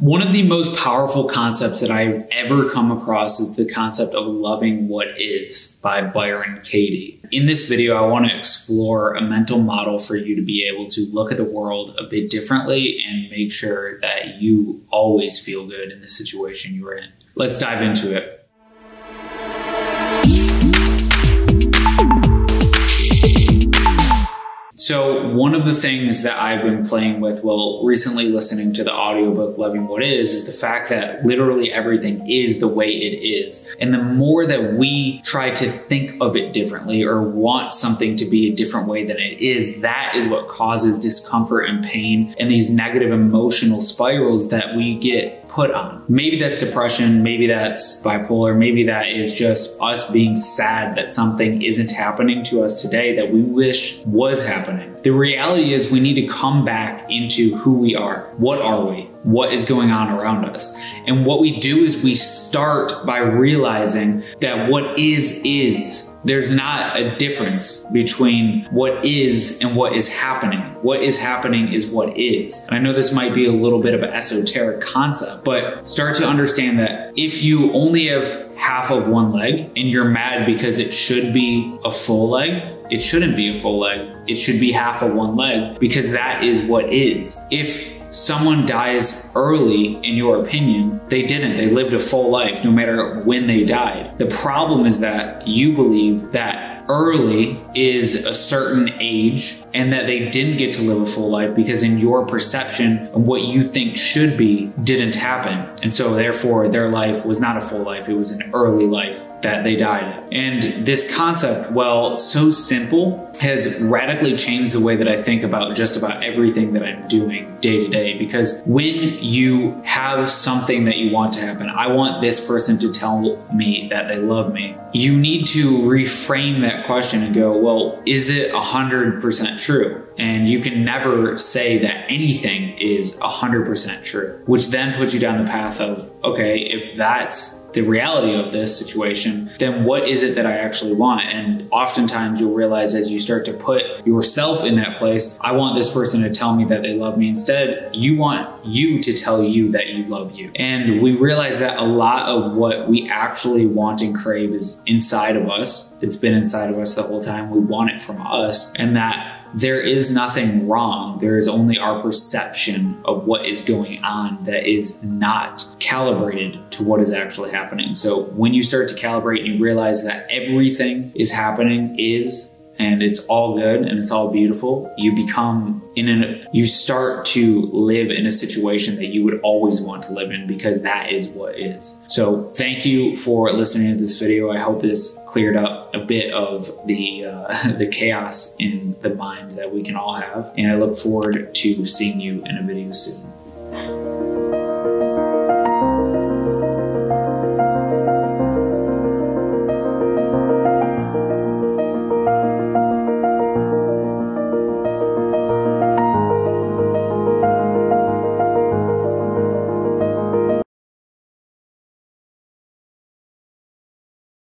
One of the most powerful concepts that I've ever come across is the concept of loving what is by Byron Katie. In this video, I want to explore a mental model for you to be able to look at the world a bit differently and make sure that you always feel good in the situation you're in. Let's dive into it. So, one of the things that I've been playing with, well, recently listening to the audiobook Loving What Is, is the fact that literally everything is the way it is. And the more that we try to think of it differently or want something to be a different way than it is, that is what causes discomfort and pain and these negative emotional spirals that we get put on. Maybe that's depression, maybe that's bipolar, maybe that is just us being sad that something isn't happening to us today that we wish was happening. The reality is we need to come back into who we are. What are we? What is going on around us? And what we do is we start by realizing that what is is there's not a difference between what is and what is happening. What is happening is what is. And I know this might be a little bit of an esoteric concept, but start to understand that if you only have half of one leg and you're mad because it should be a full leg, it shouldn't be a full leg. It should be half of one leg because that is what is. If someone dies early, in your opinion, they didn't. They lived a full life no matter when they died. The problem is that you believe that early is a certain age and that they didn't get to live a full life because in your perception of what you think should be didn't happen. And so therefore their life was not a full life. It was an early life that they died. And this concept, well, so simple, has radically changed the way that I think about just about everything that I'm doing day to day. Because when you have something that you want to happen, I want this person to tell me that they love me. You need to reframe that question and go, well, is it 100% true? And you can never say that anything is 100% true, which then puts you down the path of, okay, if that's the reality of this situation, then what is it that I actually want? And oftentimes you'll realize as you start to put yourself in that place, I want this person to tell me that they love me. Instead, you want you to tell you that you love you. And we realize that a lot of what we actually want and crave is inside of us. It's been inside of us the whole time. We want it from us. And that there is nothing wrong. There is only our perception of what is going on that is not calibrated to what is actually happening. So when you start to calibrate and you realize that everything is happening is and it's all good and it's all beautiful, you become in an, you start to live in a situation that you would always want to live in because that is what is. So thank you for listening to this video. I hope this cleared up a bit of the, uh, the chaos in the mind that we can all have. And I look forward to seeing you in a video soon.